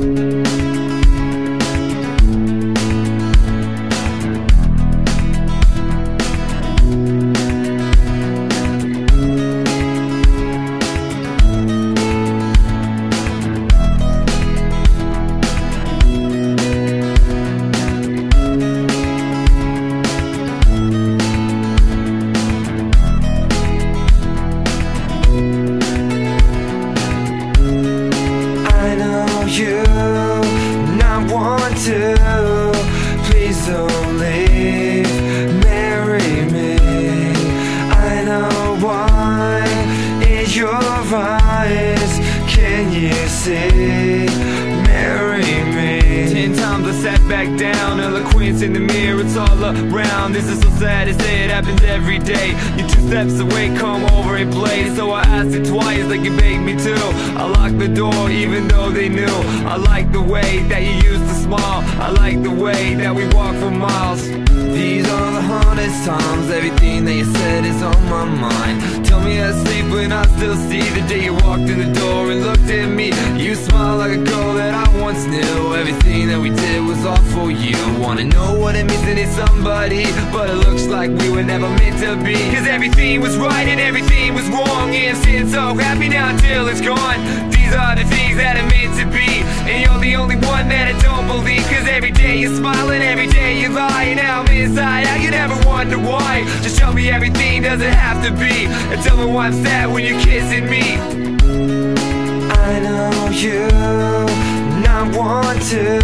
I back down, eloquence in the mirror, it's all around. This is so sad to say it happens every day. You're two steps away, come over and play. So I asked it twice, like you begged me to. I locked the door, even though they knew. I like the way that you used to smile. I like the way that we walk for miles. These are the hardest times. Everything that you said is on my mind. Tell me to sleep when I still see the day you walked in the door and looked at me. You smiled that we did was all for you. Wanna know what it means to need somebody, but it looks like we were never meant to be. Cause everything was right and everything was wrong. And I'm so happy now till it's gone. These are the things that are meant to be. And you're the only one that I don't believe. Cause every day you're smiling, every day you're lying. Now I'm inside, I can never wonder why. Just show me everything doesn't have to be. And tell me why I'm sad when you're kissing me. I know you not want to.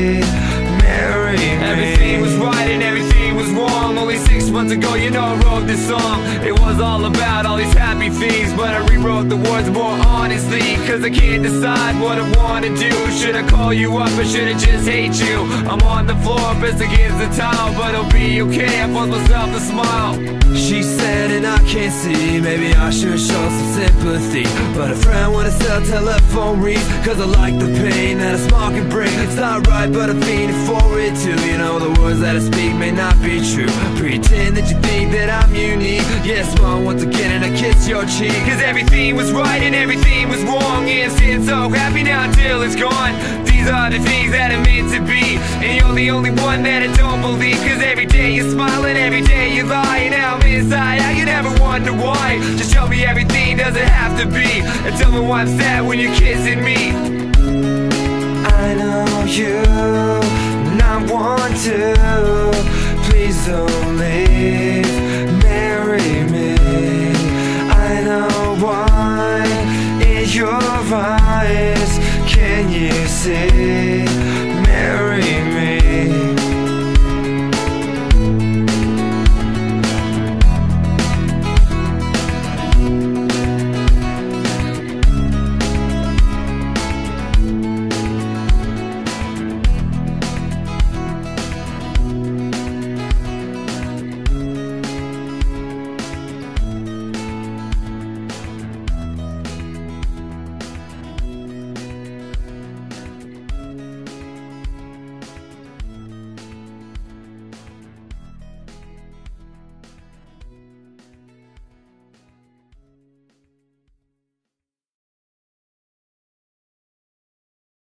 Marry me. Everything was right and everything was wrong. Only six months ago, you know, I wrote this song. It was all about all these happy things, but I rewrote the words more honestly. Cause I can't decide what I wanna do. Should I call you up or should I just hate you? I'm on the floor, pressed against the tile, but it'll be okay. I forced myself to smile. She said, and I can't see. Maybe I should show some sympathy. But a friend wanna sell telephone reads. Cause I like the pain that a smile can bring. It's not right, but I'm feeling for it too. You know, the words that I speak may not be true. Pretend that you think that I'm unique. Yeah, smile once again, and I kiss your cheek. Cause everything was right and everything was wrong. And sitting so happy now until it's gone. These are the things that are meant to be. And you're the only one that I don't believe. Cause every day you're smiling, every day you're lying. Now I'm inside, I can never wonder why. Just show me everything doesn't have to be. And tell me why I'm sad when you're kissing me. I know you not want to. Please don't leave.